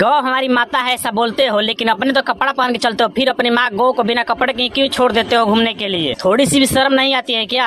गौ हमारी माता है, ऐसा बोलते हो, लेकिन अपने तो कपड़ा पहन के चलते हो, फिर अपनी माँ गौ को बिना कपड़े के क्यों छोड़ देते हो घूमने के लिए? थोड़ी सी भी शर्म नहीं आती है क्या?